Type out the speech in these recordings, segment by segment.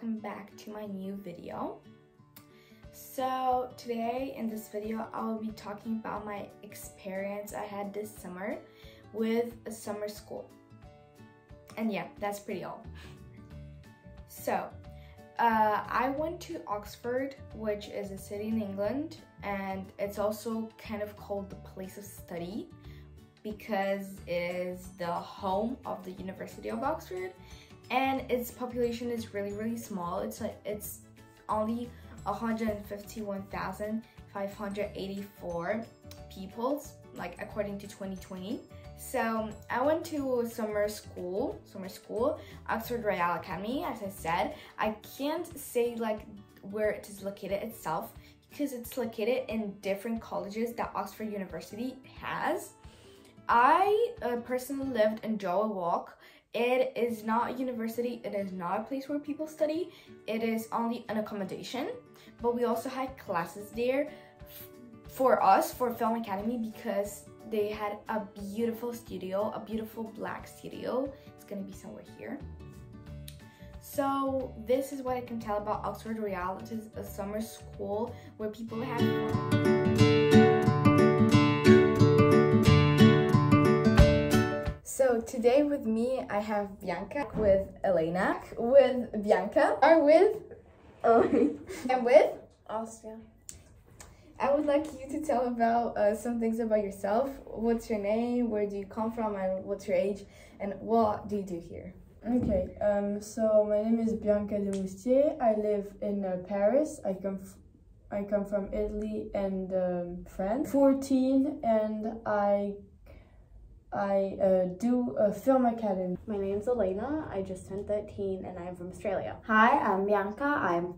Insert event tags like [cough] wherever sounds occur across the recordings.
welcome back to my new video. So today in this video I'll be talking about my experience I had this summer with a summer school. And yeah, that's pretty all. So uh, I went to Oxford, which is a city in England, and it's also kind of called the place of study because it is the home of the University of Oxford and its population is really really small it's like it's only 151,584 people like according to 2020 so I went to summer school, summer school, Oxford Royale Academy, as I said. I can't say like where it is located itself because it's located in different colleges that Oxford University has. I uh, personally lived in Jowett Walk, it is not a university, it is not a place where people study, it is only an accommodation. But we also had classes there for us, for Film Academy, because they had a beautiful studio, a beautiful black studio. It's gonna be somewhere here. So this is what I can tell about Oxford Royale. It is a summer school where people have So today with me I have Bianca with Alena with Bianca or with Elaine and with Austria. I would like you to tell about uh, some things about yourself. What's your name? Where do you come from? And what's your age? And what do you do here? Okay, um, so my name is Bianca de Moustier. I live in uh, Paris. I come I come from Italy and um, France. 14 and I I uh, do a film academy. My name's Alena. I just turned 13 and I'm from Australia. Hi, I'm Bianca. I'm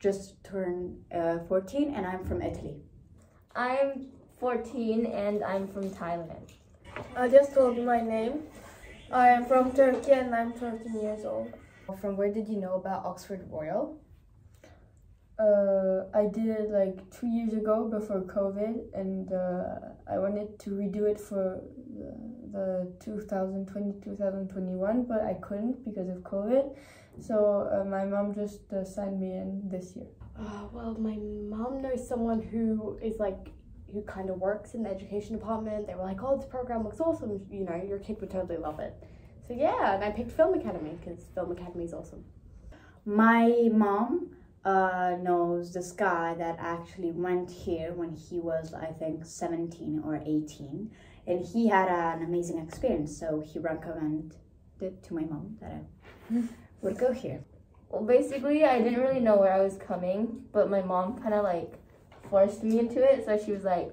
just turned uh, 14 and I'm from Italy. I'm 14 and I'm from Thailand. I just told you my name. I am from Turkey and I'm 13 years old. From where did you know about Oxford Royale? Uh, I did it like two years ago before COVID, and uh, I wanted to redo it for the, the 2020-2021, but I couldn't because of COVID. So uh, my mom just uh, signed me in this year. Uh, well, my mom knows someone who is like who kind of works in the education department. They were like, "Oh, this program looks awesome. You know, your kid would totally love it." So yeah, and I picked Film Academy because Film Academy is awesome. My mom uh, knows this guy that actually went here when he was, I think, 17 or 18. And he had an amazing experience. So he recommended it to my mom that I [laughs] would go here. Well, basically, I didn't really know where I was coming, but my mom kind of like forced me into it. So she was like,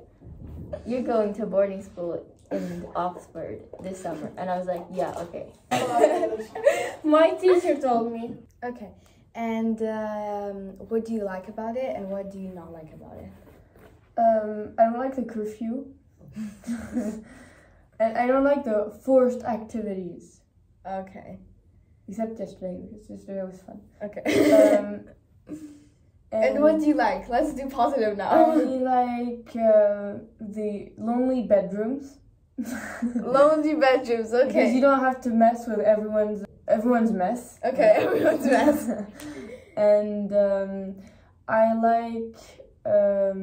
You're going to boarding school in Oxford this summer. And I was like, Yeah, okay. [laughs] My teacher told me. Okay. And um, what do you like about it and what do you not like about it? Um, I don't like the curfew. [laughs] and I don't like the forced activities. Okay. Except yesterday, because yesterday was fun. Okay. Um, and, [laughs] and, what do you like? Let's do positive now. I like uh, the lonely bedrooms. [laughs] lonely bedrooms, okay. Because you don't have to mess with everyone's everyone's mess. Okay, [laughs] everyone's mess. [laughs] and um, I like um,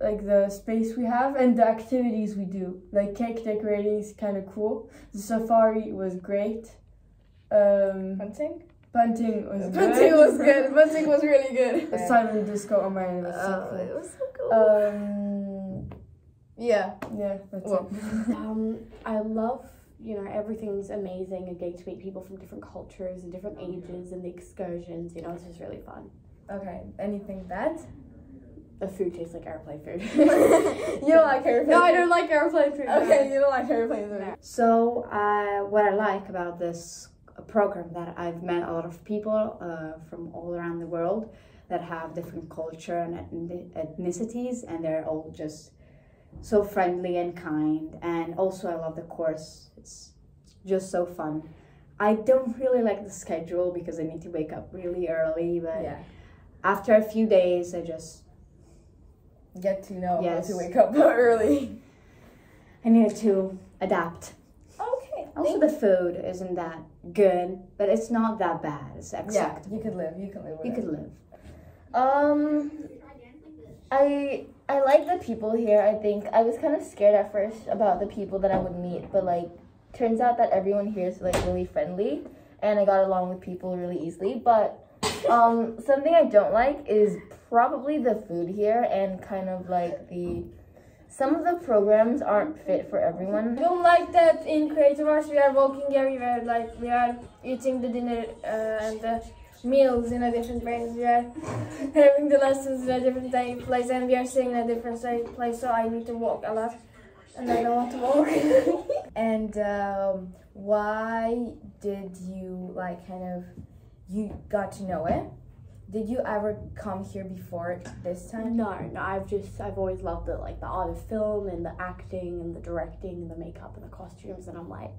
like the space we have and the activities we do. Like cake decorating is kind of cool. The safari was great. Um, Punting. Punting was Punting good. was good. [laughs] Punting was really good. The silent disco on my end was so Oh, cool. it was so cool. Um, yeah. yeah, that's Well. it. Um, I love you know everything's amazing and getting to meet people from different cultures and different ages and the excursions. You know, it's just really fun. Okay. Anything bad? The food tastes like airplane food. you don't like airplane food? no, I don't like airplane food. Okay, you don't like airplane food. So, uh, what I like about this program that I've met a lot of people uh, from all around the world that have different culture and ethnicities, and they're all just so friendly and kind. And also, I love the course; it's just so fun. I don't really like the schedule because I need to wake up really early, but Yeah. after a few days, I just Get to know Yes. how to wake up [laughs] early. I needed to adapt. Okay. Also, the food isn't that good, but it's not that bad. It's Yeah, you could live. You can live. With you could live. Um, I I like the people here. I think I was kind of scared at first about the people that I would meet, but like, turns out that everyone here is like really friendly, and I got along with people really easily. But um, something I don't like is probably the food here, and kind of like the some of the programs aren't fit for everyone. I don't like that in Creative Arts we are walking everywhere, like we are eating the dinner uh, and the meals in a different place. We are [laughs] having the lessons in a different place and we are staying in a different place, so I need to walk a lot. And I don't want to walk. [laughs] And um, why did you like kind of you got to know it? Did you ever come here before this time? No, no, I've just I've always loved the like the art of film and the acting and the directing and the makeup and the costumes and I'm like,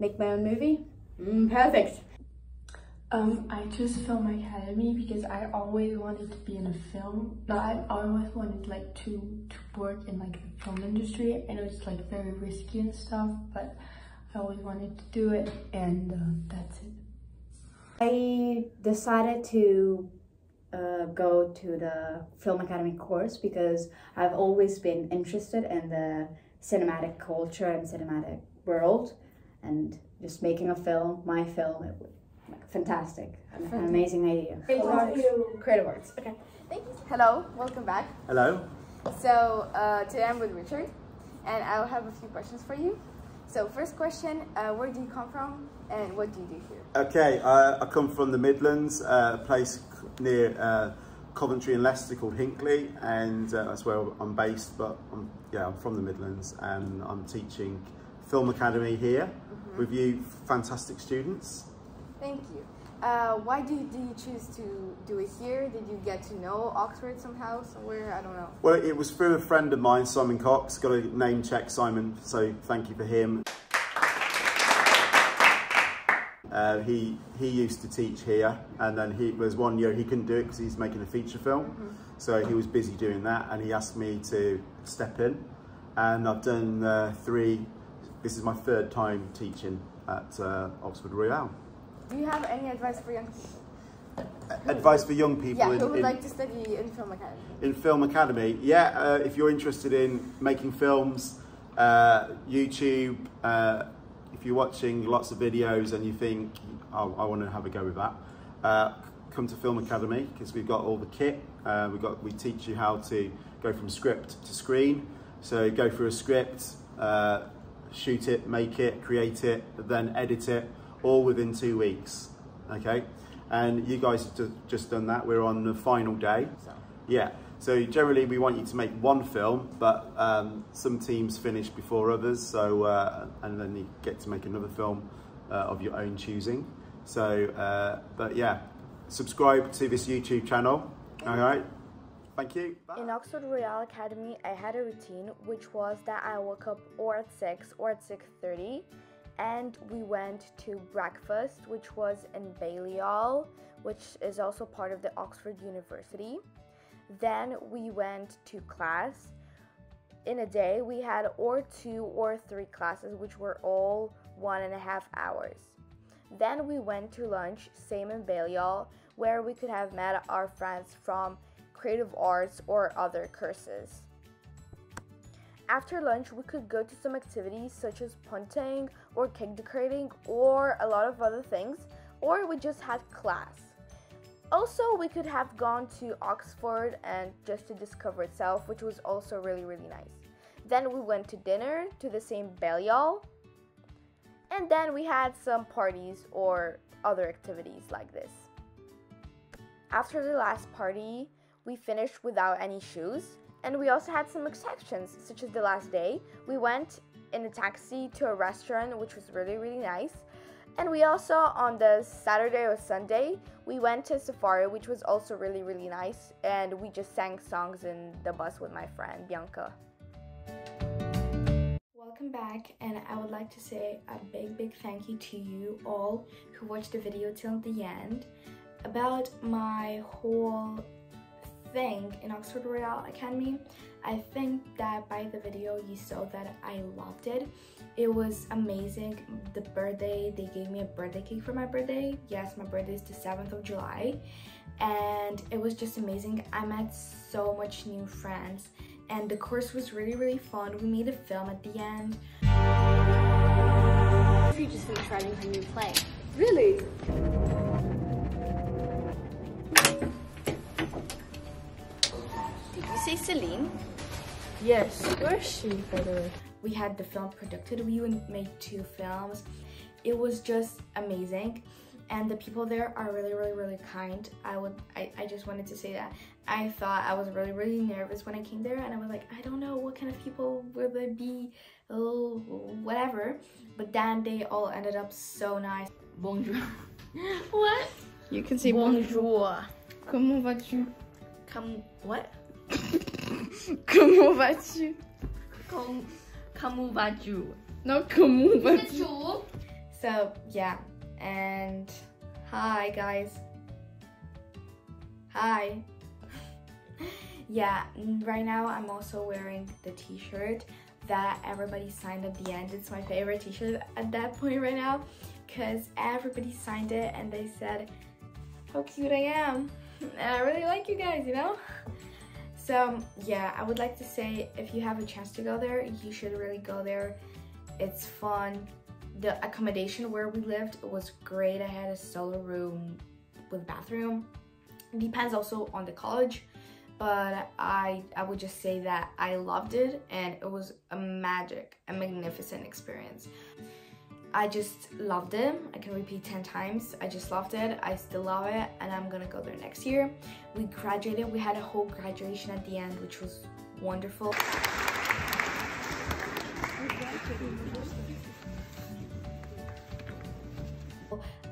make my own movie? Mm, perfect. Um, I chose Film Academy because I always wanted to be in a film. No, I always wanted like to to work in like the film industry. I know it's like very risky and stuff, but I always wanted to do it, and uh, that's it. I decided to uh, go to the Film Academy course because I've always been interested in the cinematic culture and cinematic world, and just making a film, my film, fantastic, an, an amazing idea. Creative arts. Okay. Thank you. Hello, welcome back. Hello. So uh, today I'm with Richard, and I'll have a few questions for you. So first question: uh, Where do you come from, and what do you do here? Okay, uh, I come from the Midlands, uh, a place near uh, Coventry and Leicester called Hinckley, and uh, that's where I'm based. But I'm, yeah, I'm from the Midlands, and I'm teaching Film Academy here with you, fantastic students. Thank you. Uh, why do you, do you choose to do it here? Did you get to know Oxford somehow, somewhere? I don't know. Well, it was through a friend of mine, Simon Cox. Got a name check Simon, so thank you for him. Uh, he he used to teach here, and then he was one year he couldn't do it because he's making a feature film, so he was busy doing that, and he asked me to step in, and I've done uh, three. This is my third time teaching at uh, Oxford Royale. Do you have any advice for young people? Advice for young people Yeah, in, who would in- like to study in film academy? in Film Academy. Yeah, uh, if you're interested in making films, uh, YouTube, uh, if you're watching lots of videos and you think, oh, I want to have a go with that, uh, come to Film Academy because we've got all the kit. Uh, we've got, we teach you how to go from script to screen. So go through a script, uh, shoot it, make it, create it, then edit it, all within two weeks. Okay, and you guys have just done that. We're on the final day. So. Yeah. So generally, we want you to make one film, but um, some teams finish before others. So uh, and then you get to make another film uh, of your own choosing. So, uh, but yeah, subscribe to this YouTube channel. All right. Thank you. Bye. In Oxford Royale Academy, I had a routine which was that I woke up or at 6 or at 6.30 and we went to breakfast which was in Balliol, which is also part of the Oxford University. Then we went to class. In a day, we had or two or three classes, which were all one and a half hours. Then we went to lunch, same in Balliol, where we could have met our friends from creative arts or other courses. After lunch, we could go to some activities such as punting or cake decorating or a lot of other things, or we just had class. Also, we could have gone to Oxford and just to discover itself, which was also really, really nice. Then we went to dinner to the same Balliol, and then we had some parties or other activities like this. After the last party, we finished without any shoes, and we also had some exceptions, such as the last day. We went in a taxi to a restaurant, which was really, really nice. And we also, on the Saturday or Sunday, we went to Safari, which was also really, really nice. And we just sang songs in the bus with my friend Bianca. Welcome back, and I would like to say a big, big thank you to you all who watched the video till the end about my whole think in Oxford Royale Academy, I think that by the video you saw that I loved it. It was amazing. The birthday, they gave me a birthday cake for my birthday. Yes, my birthday is the 7th of July. And it was just amazing. I met so much new friends and the course was really, really fun. We made a film at the end. You just finished writing her new play. Really? Did you say Celine? Yes. Where is she, by the way? We had the film produced. We made two films. It was just amazing. And the people there are really, really, really kind. I would, I, I just wanted to say that. I thought I was really, really nervous when I came there and I was like, I don't know what kind of people will they be, oh, whatever. But then they all ended up so nice. Bonjour. [laughs] What? You can say Bonjour. Comment vas-tu? Come, what? Comment vas-tu? Come, comment vas-tu? Non, comment vas-tu? So yeah, and hi guys. Hi. [laughs] yeah, right now I'm also wearing the t-shirt that everybody signed at the end. It's my favorite t-shirt at that point right now because everybody signed it and they said how cute I am. [laughs] And I really like you guys, you know? So yeah, I would like to say if you have a chance to go there, you should really go there. It's fun. The accommodation where we lived was great. I had a solo room with bathroom. Depends also on the college, but I I would just say that I loved it and it was a magic, a magnificent experience. I just loved it. I can repeat 10 times. I just loved it. I still love it and I'm gonna go there next year. We graduated. We had a whole graduation at the end, which was wonderful.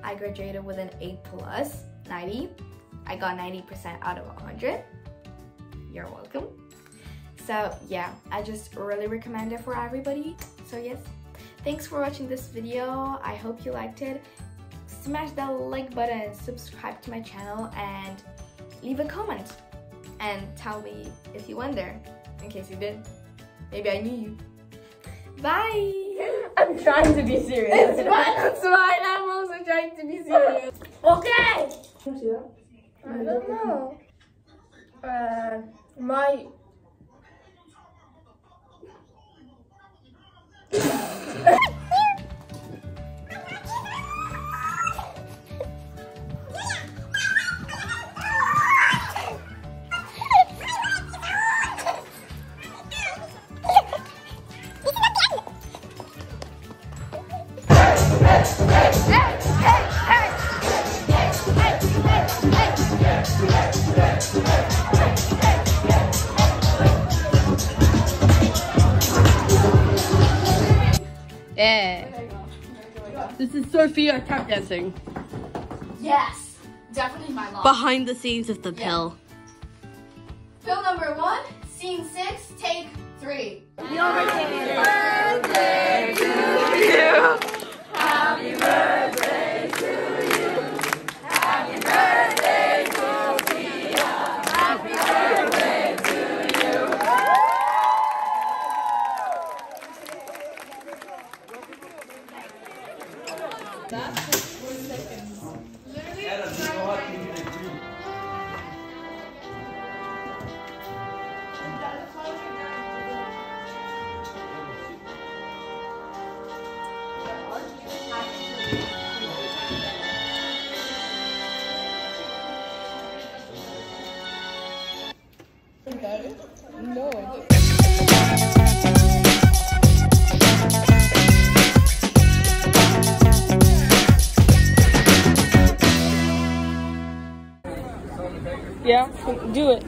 I graduated with an A plus, 90. I got 90% out of 100. You're welcome. So yeah, I just really recommend it for everybody. So yes, thanks for watching this video. I hope you liked it. Smash that like button, subscribe to my channel, and leave a comment. And tell me if you went there, in case you did. Maybe I knew you. Bye! [laughs] I'm trying to be serious. It's fine, it's fine. I'm also trying to be serious. Okay! I don't know. Uh, my. Sophia tap dancing. Yes! Definitely my love. Behind the scenes of the pill. Pill number one, scene six, take three. Yeah, do it.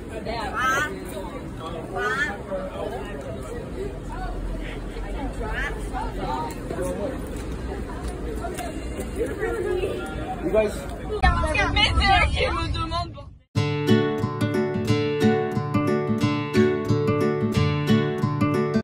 You guys.